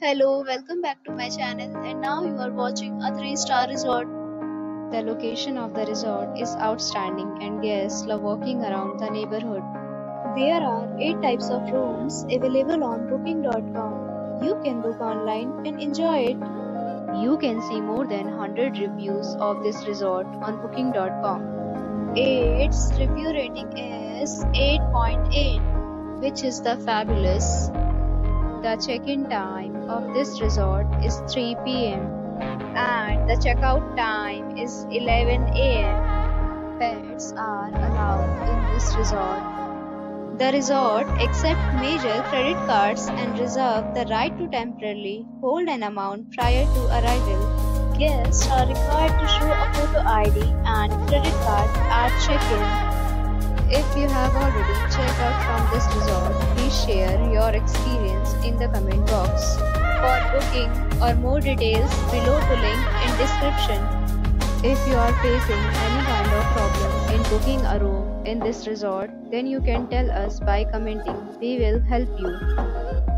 Hello, welcome back to my channel and now you are watching a 3-star resort. The location of the resort is outstanding and guests love walking around the neighborhood. There are 8 types of rooms available on booking.com. You can book online and enjoy it. You can see more than 100 reviews of this resort on booking.com. Its review rating is 8.8 which is the fabulous. The check-in time of this resort is 3 pm and the checkout time is 11 am. Pets are allowed in this resort. The resort accepts major credit cards and reserve the right to temporarily hold an amount prior to arrival. Guests are required to show a photo ID and credit card at check-in. If you have already checked out from this resort, please share your experience in the comment box. For booking or more details, below the link in description. If you are facing any kind of problem in booking a room in this resort, then you can tell us by commenting. We will help you.